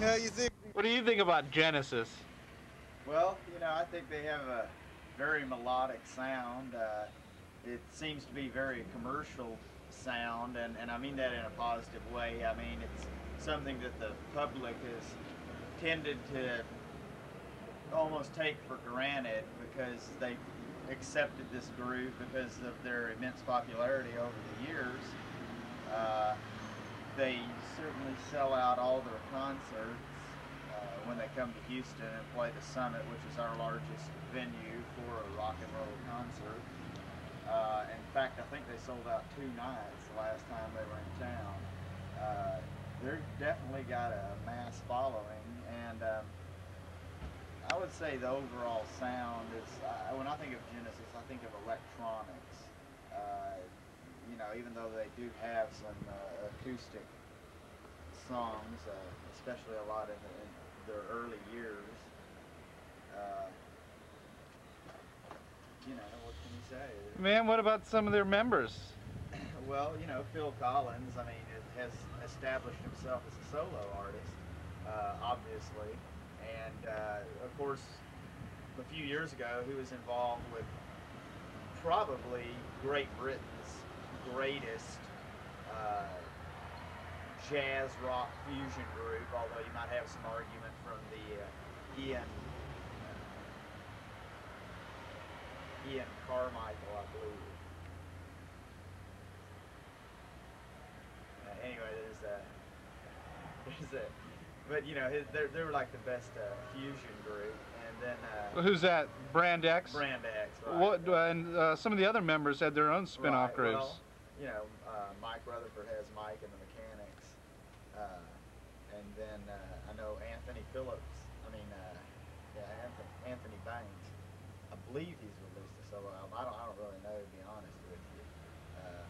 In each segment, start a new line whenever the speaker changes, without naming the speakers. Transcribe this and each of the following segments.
know, you think.
What do you think about Genesis?
Well, you know, I think they have a very melodic sound. Uh, it seems to be very commercial sound, and, and I mean that in a positive way. I mean, it's something that the public has tended to almost take for granted because they accepted this group because of their immense popularity over the years. Uh, they certainly sell out all their concerts uh, when they come to Houston and play the Summit, which is our largest venue for a rock and roll concert. Uh, in fact, I think they sold out two nights the last time they were in town. Uh, they're definitely got a mass following, and um, I would say the overall sound is, uh, when I think of Genesis, I think of electronics. Even though they do have some uh, acoustic songs, uh, especially a lot in, the, in their early years. Uh, you know, what can you say?
Man, what about some of their members?
well, you know, Phil Collins, I mean, has established himself as a solo artist, uh, obviously. And, uh, of course, a few years ago, he was involved with probably Great Britain's greatest uh, jazz rock fusion group, although you might have some argument from the uh, Ian uh, Ian Carmichael, I believe. Uh, anyway, there's a there's a but you know his, they're they're like the best uh, fusion group, and then uh,
Who's that? Brand X?
Brand X. Right?
What, uh, and uh, some of the other members had their own spin-off
Right,
groups.
Well, you know, uh, Mike Rutherford has Mike and the Mechanics, uh, and then uh, I know Anthony Phillips. I mean, uh, yeah, Anthony, Anthony Banks. I believe he's released a solo album. I don't, I don't really know to be honest with you. Uh,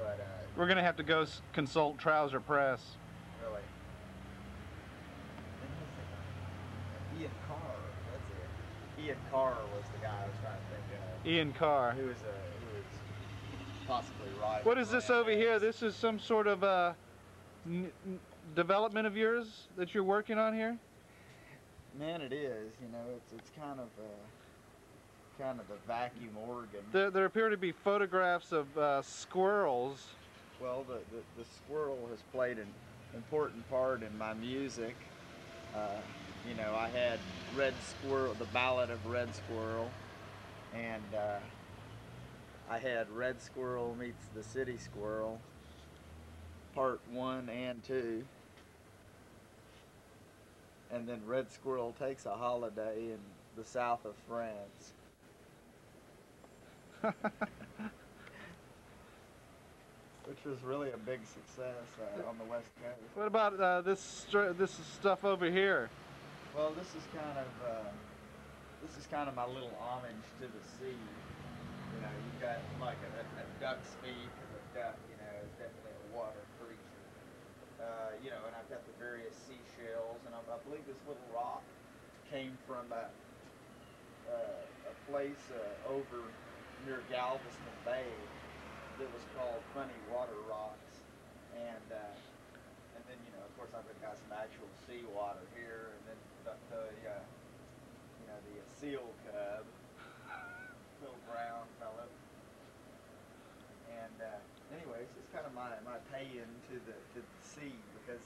but uh,
We're gonna have to go s- consult Trouser Press.
really, Then who's the guy? Ian Carr. That's it. Ian Carr was the guy I was trying to think of.
Ian Carr.
Who was a possibly right.
What is this over here? This is some sort of uh, development of yours that you're working on here?
Man, it is. You know, it's it's kind of uh, kind of the vacuum organ.
There, there appear to be photographs of uh, squirrels.
well, the, the the squirrel has played an important part in my music. Uh, you know, I had Red Squirrel, the Ballad of Red Squirrel, and uh, I had Red Squirrel meets the City Squirrel, part one and two. And then Red Squirrel takes a holiday in the south of France. Which was really a big success uh, on the West Coast.
What about uh, this this stuff over here?
Well, this is kind of uh, this is kind of my little homage to the sea. You know, you've got like a, a duck's feet, 'cause a duck, you know, is definitely a water creature. Uh, you know, and I've got the various seashells, and I, I believe this little rock came from a, uh, a place uh, over near Galveston Bay that was called Funny Water Rocks, and uh, and then you know, of course, I've got some actual seawater here, and then the, the uh, you know the uh, seal cub, little brown fellow. And uh, anyways, it's kind of my my into the to the sea because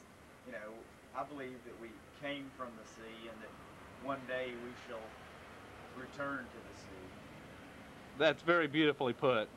you know I believe that we came from the sea and that one day we shall return to the sea.
That's very beautifully put.